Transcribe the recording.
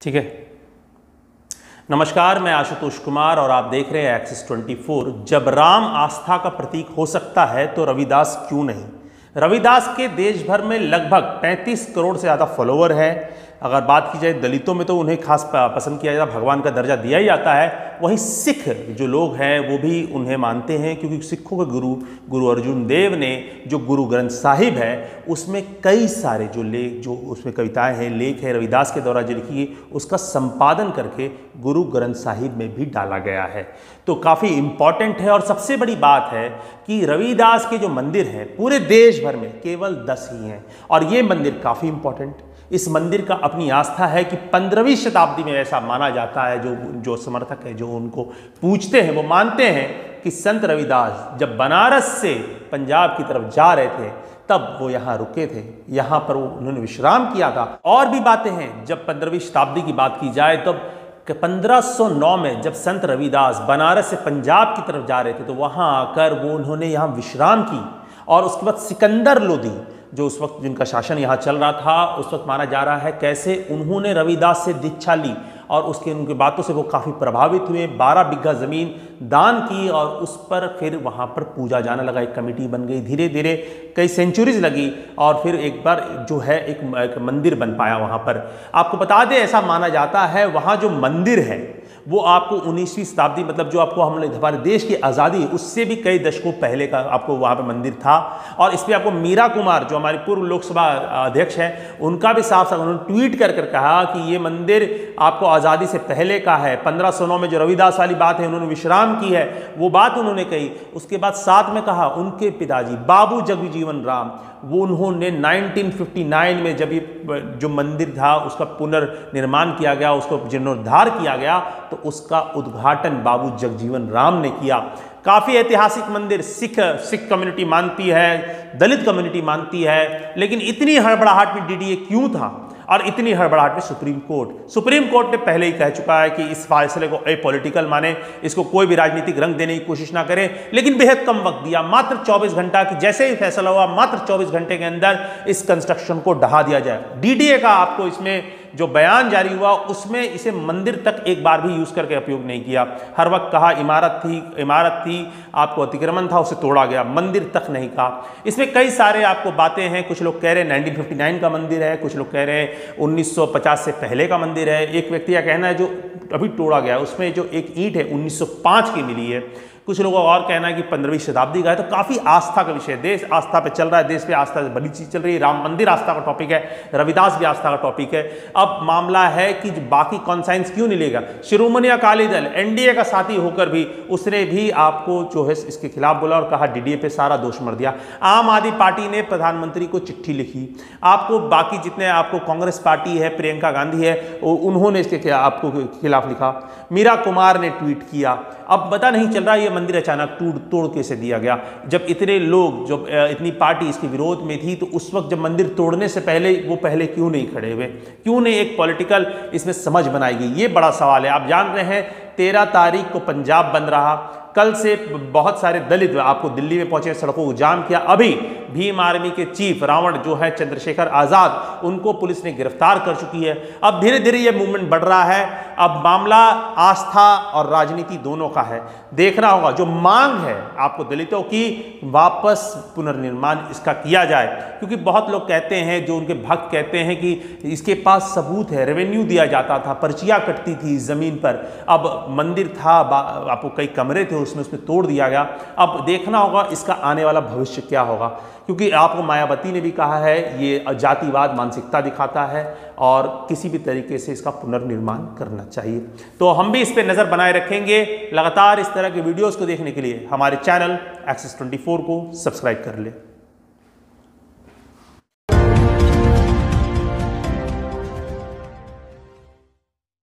ठीक है? नमस्कार, मैं आशुतोष कुमार और आप देख रहे हैं एक्सिस 24 जब राम आस्था का प्रतीक हो सकता है तो रविदास क्यों नहीं? रविदास के देश भर में लगभग 35 करोड़ से ज़्यादा फॉलोवर है। अगर बात की जाए दलितों में तो उन्हें खास पसंद किया जाता, भगवान का दर्जा दिया ही जाता है। वहीं सिख जो लोग हैं, वो भी उन्हें मानते हैं, क्योंकि सिखों के गुरु गुरु अर्जुन देव ने जो गुरु ग्रंथ साहिब है, उसमें कई सारे जो लेख जो उसमें कविताएँ हैं, लेख है, रविदास के द्वारा जो लिखी है उसका संपादन करके गुरु ग्रंथ साहिब में भी डाला गया है। तो काफ़ी इंपॉर्टेंट है और सबसे बड़ी बात है कि रविदास के जो मंदिर हैं, पूरे देश भर में केवल दस ही हैं, और ये मंदिर काफ़ी इंपॉर्टेंट इस मंदिर का अपनी आस्था है कि पंद्रहवीं शताब्दी में ऐसा माना जाता है, जो जो समर्थक है, जो उनको पूछते हैं, वो मानते हैं कि संत रविदास जब बनारस से पंजाब की तरफ़ जा रहे थे, तब वो यहाँ रुके थे। यहाँ पर वो उन्होंने विश्राम किया था। और भी बातें हैं, जब पंद्रहवीं शताब्दी की बात की जाए, तब कि 1509 में जब संत रविदास बनारस से पंजाब की तरफ़ जा रहे थे तो वहाँ आकर वो उन्होंने यहाँ विश्राम की और उसके बाद सिकंदर लोधी जो उस वक्त जिनका शासन यहाँ चल रहा था उस वक्त माना जा रहा है कैसे उन्होंने रविदास से दीक्षा ली और उसके उनकी बातों से वो काफ़ी प्रभावित हुए। बारह बिग्घा ज़मीन दान की और उस पर फिर वहाँ पर पूजा जाने लगा। एक कमेटी बन गई धीरे धीरे कई सेंचुरीज लगी और फिर एक बार जो है एक, एक मंदिर बन पाया वहाँ पर। आपको बता दें ऐसा माना जाता है वहाँ जो मंदिर है वो आपको 19वीं शताब्दी मतलब जो आपको हमने हमारे देश की आज़ादी उससे भी कई दशकों पहले का आपको वहाँ पर मंदिर था। और इस पर आपको मीरा कुमार, जो हमारे पूर्व लोकसभा अध्यक्ष हैं, उनका भी साफ़ साफ़ उन्होंने ट्वीट कर कर कहा कि ये मंदिर आपको आज़ादी से पहले का है। पंद्रह में जो रविदास वाली बात है, उन्होंने विश्राम की है, वो बात उन्होंने कही। उसके बाद साथ में कहा, उनके पिताजी, बाबू जगजीवन राम, वो उन्होंने 1959 में जब ये, जो मंदिर था, उसका पुनर्निर्माण किया गया, उसको जीर्णोद्धार किया गया तो उसका उद्घाटन बाबू जगजीवन राम ने किया। काफ़ी ऐतिहासिक मंदिर सिख सिख कम्युनिटी मानती है, दलित कम्युनिटी मानती है, लेकिन इतनी हड़बड़ाहट में डीडीए क्यों था? और इतनी हड़बड़ाहट में सुप्रीम कोर्ट सुप्रीम कोर्ट ने पहले ही कह चुका है कि इस फैसले को ए पॉलिटिकल माने, इसको कोई भी राजनीतिक रंग देने की कोशिश ना करें, लेकिन बेहद कम वक्त दिया। मात्र 24 घंटा की जैसे ही फैसला हुआ, मात्र 24 घंटे के अंदर इस कंस्ट्रक्शन को ढहा दिया जाए। डीडीए का आपको इसमें जो बयान जारी हुआ, उसमें इसे मंदिर तक एक बार भी यूज़ करके उपयोग नहीं किया। हर वक्त कहा, इमारत थी इमारत थी, आपको अतिक्रमण था, उसे तोड़ा गया। मंदिर तक नहीं कहा। इसमें कई सारे आपको बातें हैं। कुछ लोग कह रहे हैं 1959 का मंदिर है, कुछ लोग कह रहे हैं 1950 से पहले का मंदिर है। एक व्यक्ति का कहना है जो अभी तोड़ा गया, उसमें जो एक ईंट है 1905 की मिली है। कुछ लोगों का और कहना है कि पंद्रहवीं शताब्दी का है तो काफ़ी आस्था का विषय देश आस्था पे चल रहा है, देश पे आस्था से बड़ी चीज़ चल रही है। राम मंदिर आस्था का टॉपिक है, रविदास भी आस्था का टॉपिक है। अब मामला है कि बाकी कॉन्साइंस क्यों नहीं लेगा? शिरोमणि अकाली दल एनडीए का साथी होकर भी उसने भी आपको जो है इसके खिलाफ बोला और कहा डीडीए पे सारा दोष मर दिया। आम आदमी पार्टी ने प्रधानमंत्री को चिट्ठी लिखी। आपको बाकी जितने, आपको कांग्रेस पार्टी है, प्रियंका गांधी है उन्होंने इसके आपको खिलाफ लिखा। मीरा कुमार ने ट्वीट किया। अब पता नहीं चल रहा, ये मंदिर अचानक टूट, तोड़ कैसे दिया गया। जब इतने लोग, जब इतनी पार्टी इसके विरोध में थी तो उस वक्त जब मंदिर तोड़ने से पहले वो पहले क्यों नहीं खड़े हुए? क्यों नहीं एक पॉलिटिकल इसमें समझ बनाई गई? ये बड़ा सवाल है। आप जान रहे हैं, तेरह तारीख को पंजाब बन रहा कल से बहुत सारे दलित आपको दिल्ली में पहुँचे, सड़कों को जाम किया। अभी भीम आर्मी के चीफ रावण जो है चंद्रशेखर आज़ाद, उनको पुलिस ने गिरफ़्तार कर चुकी है। अब धीरे धीरे ये मूवमेंट बढ़ रहा है। अब मामला, आस्था और राजनीति दोनों का है। देखना होगा, जो मांग है आपको दलितों की, वापस पुनर्निर्माण इसका किया जाए। क्योंकि बहुत लोग कहते हैं, जो उनके भक्त कहते हैं कि इसके पास सबूत है रेवेन्यू दिया जाता था, पर्चियाँ कटती थी ज़मीन पर। अब मंदिर था आपको कई कमरे थे उसमें उसमें तोड़ दिया गया। अब देखना होगा इसका आने वाला भविष्य क्या होगा। क्योंकि आपको मायावती ने भी कहा है, ये जातिवाद मानसिकता दिखाता है और किसी भी तरीके से इसका पुनर्निर्माण करना चाहिए। तो हम भी इस पर नज़र बनाए रखेंगे। लगातार इस तरह के वीडियोज़ को देखने के लिए हमारे चैनल एक्सेस 24 को सब्सक्राइब कर लें।